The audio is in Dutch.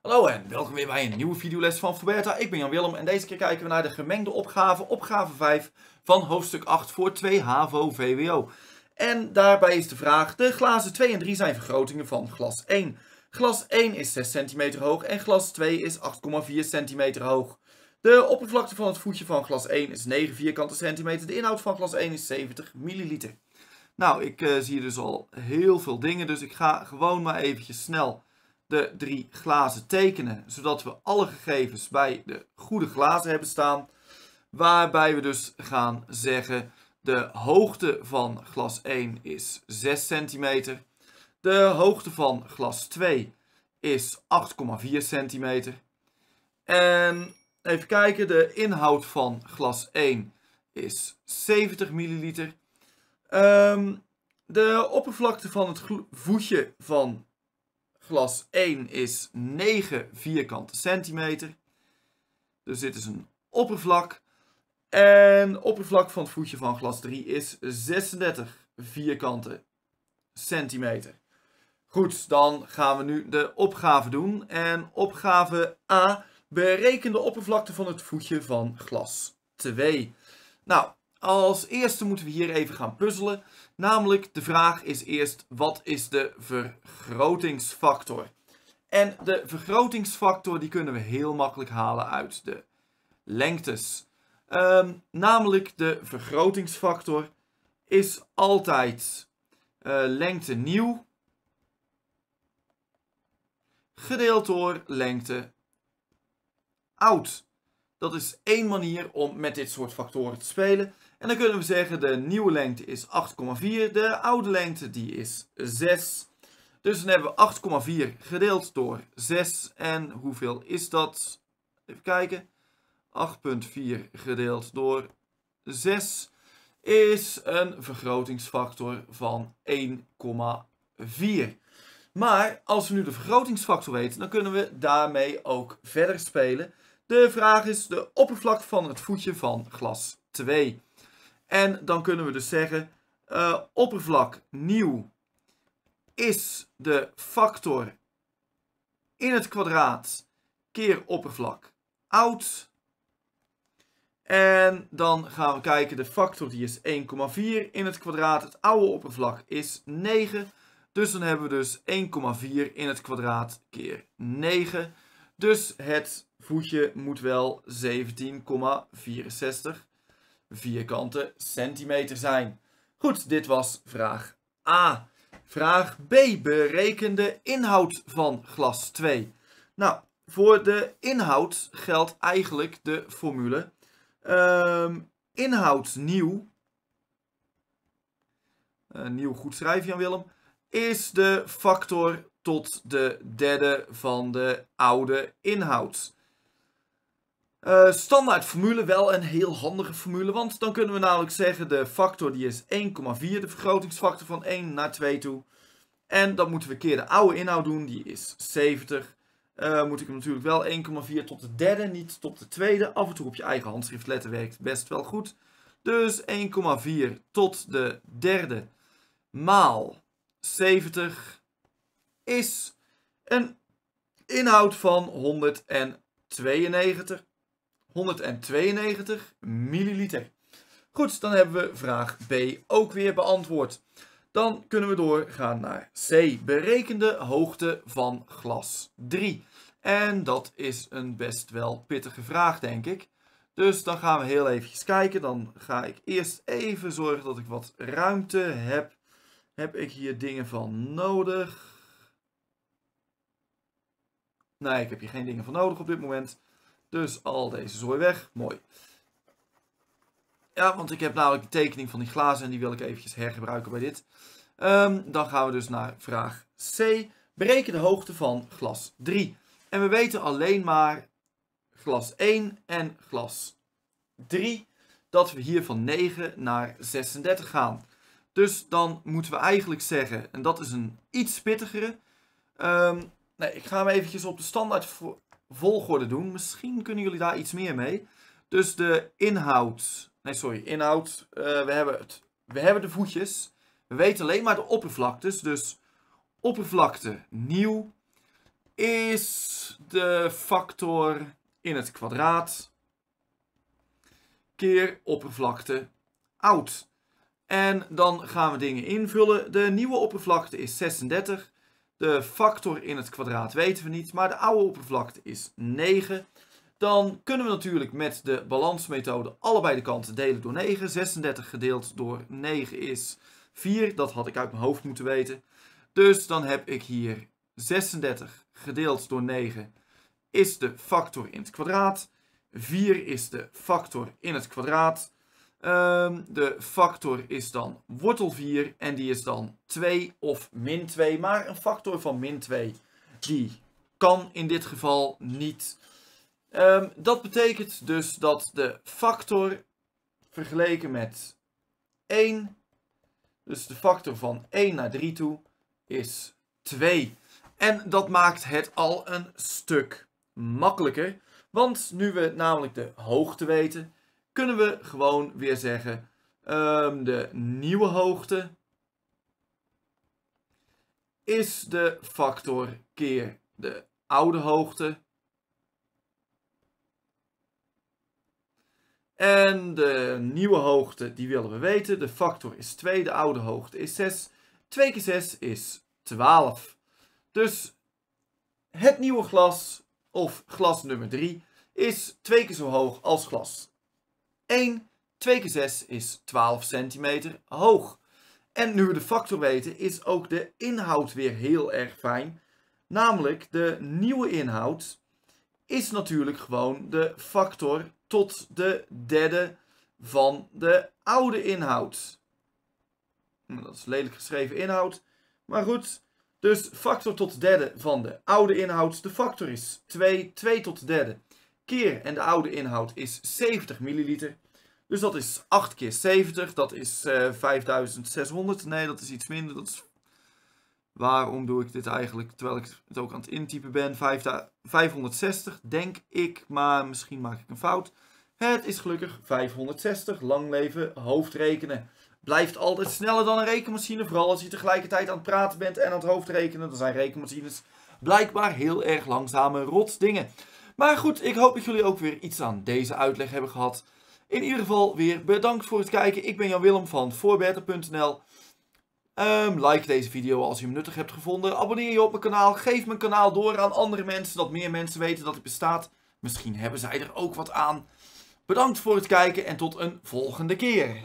Hallo en welkom weer bij een nieuwe videoles van Forberta. Ik ben Jan Willem en deze keer kijken we naar de gemengde opgave, opgave 5 van hoofdstuk 8 voor 2 HAVO VWO. En daarbij is de vraag, de glazen 2 en 3 zijn vergrotingen van glas 1. Glas 1 is 6 cm hoog en glas 2 is 8,4 cm hoog. De oppervlakte van het voetje van glas 1 is 9 vierkante centimeter. De inhoud van glas 1 is 70 milliliter. Nou, ik uh, zie dus al heel veel dingen, dus ik ga gewoon maar eventjes snel de drie glazen tekenen, zodat we alle gegevens bij de goede glazen hebben staan. Waarbij we dus gaan zeggen, de hoogte van glas 1 is 6 cm. De hoogte van glas 2 is 8,4 cm. En even kijken, de inhoud van glas 1 is 70 milliliter. Um, de oppervlakte van het voetje van glas 1 is 9 vierkante centimeter. Dus dit is een oppervlak. En oppervlak van het voetje van glas 3 is 36 vierkante centimeter. Goed, dan gaan we nu de opgave doen. En opgave A, bereken de oppervlakte van het voetje van glas 2. Nou, als eerste moeten we hier even gaan puzzelen. Namelijk, de vraag is eerst, wat is de vergrotingsfactor? En de vergrotingsfactor die kunnen we heel makkelijk halen uit de lengtes. Um, namelijk, de vergrotingsfactor is altijd uh, lengte nieuw gedeeld door lengte oud. Dat is één manier om met dit soort factoren te spelen. En dan kunnen we zeggen de nieuwe lengte is 8,4. De oude lengte die is 6. Dus dan hebben we 8,4 gedeeld door 6. En hoeveel is dat? Even kijken. 8,4 gedeeld door 6 is een vergrotingsfactor van 1,4. Maar als we nu de vergrotingsfactor weten, dan kunnen we daarmee ook verder spelen. De vraag is de oppervlak van het voetje van glas 2. En dan kunnen we dus zeggen, uh, oppervlak nieuw is de factor in het kwadraat keer oppervlak oud. En dan gaan we kijken, de factor die is 1,4 in het kwadraat. Het oude oppervlak is 9. Dus dan hebben we dus 1,4 in het kwadraat keer 9. Dus het voetje moet wel 17,64 vierkante centimeter zijn. Goed, dit was vraag A. Vraag B. Bereken de inhoud van glas 2. Nou, voor de inhoud geldt eigenlijk de formule um, inhoud nieuw. Uh, nieuw goed schrijven Jan Willem. Is de factor tot de derde van de oude inhoud. Uh, standaard formule, wel een heel handige formule, want dan kunnen we namelijk zeggen de factor die is 1,4, de vergrotingsfactor van 1 naar 2 toe. En dan moeten we keer de oude inhoud doen, die is 70. Uh, moet ik hem natuurlijk wel 1,4 tot de derde, niet tot de tweede. Af en toe op je eigen handschrift letten werkt best wel goed. Dus 1,4 tot de derde maal 70 is een inhoud van 192. 192 milliliter. Goed, dan hebben we vraag B ook weer beantwoord. Dan kunnen we doorgaan naar C. Berekende hoogte van glas 3. En dat is een best wel pittige vraag, denk ik. Dus dan gaan we heel eventjes kijken. Dan ga ik eerst even zorgen dat ik wat ruimte heb. Heb ik hier dingen van nodig? Nee, ik heb hier geen dingen van nodig op dit moment. Dus al deze zooi weg. Mooi. Ja, want ik heb namelijk de tekening van die glazen en die wil ik eventjes hergebruiken bij dit. Um, dan gaan we dus naar vraag C. Bereken de hoogte van glas 3. En we weten alleen maar glas 1 en glas 3 dat we hier van 9 naar 36 gaan. Dus dan moeten we eigenlijk zeggen, en dat is een iets pittigere. Um, nee, ik ga hem eventjes op de standaard volgorde doen. Misschien kunnen jullie daar iets meer mee. Dus de inhoud. Nee, sorry. Inhoud. Uh, we, hebben het, we hebben de voetjes. We weten alleen maar de oppervlaktes. Dus oppervlakte nieuw is de factor in het kwadraat keer oppervlakte oud. En dan gaan we dingen invullen. De nieuwe oppervlakte is 36. De factor in het kwadraat weten we niet, maar de oude oppervlakte is 9. Dan kunnen we natuurlijk met de balansmethode allebei de kanten delen door 9. 36 gedeeld door 9 is 4. Dat had ik uit mijn hoofd moeten weten. Dus dan heb ik hier 36 gedeeld door 9 is de factor in het kwadraat. 4 is de factor in het kwadraat. Um, de factor is dan wortel 4 en die is dan 2 of min 2. Maar een factor van min 2 die kan in dit geval niet. Um, dat betekent dus dat de factor vergeleken met 1, dus de factor van 1 naar 3 toe, is 2. En dat maakt het al een stuk makkelijker. Want nu we namelijk de hoogte weten, kunnen we gewoon weer zeggen um, de nieuwe hoogte is de factor keer de oude hoogte. En de nieuwe hoogte, die willen we weten. De factor is 2, de oude hoogte is 6. 2 keer 6 is 12. Dus het nieuwe glas, of glas nummer 3, is twee keer zo hoog als glas 1. 2 keer 6 is 12 centimeter hoog. En nu we de factor weten, is ook de inhoud weer heel erg fijn. Namelijk, de nieuwe inhoud is natuurlijk gewoon de factor tot de derde van de oude inhoud. Nou, dat is lelijk geschreven inhoud. Maar goed, dus factor tot derde van de oude inhoud. De factor is 2, 2 tot de derde keer. En de oude inhoud is 70 milliliter. Dus dat is 8 keer 70. Dat is uh, eh, 5600. Nee, dat is iets minder. Dat is... Waarom doe ik dit eigenlijk terwijl ik het ook aan het intypen ben? 560 denk ik, maar misschien maak ik een fout. Het is gelukkig 560. Lang leven hoofdrekenen. Blijft altijd sneller dan een rekenmachine. Vooral als je tegelijkertijd aan het praten bent en aan het hoofdrekenen. Dan zijn rekenmachines blijkbaar heel erg langzame rotsdingen. Maar goed, ik hoop dat jullie ook weer iets aan deze uitleg hebben gehad. In ieder geval weer bedankt voor het kijken. Ik ben Jan Willem van voorbeter.nl. Um, like deze video als je hem nuttig hebt gevonden. Abonneer je op mijn kanaal. Geef mijn kanaal door aan andere mensen. Dat meer mensen weten dat het bestaat. Misschien hebben zij er ook wat aan. Bedankt voor het kijken en tot een volgende keer.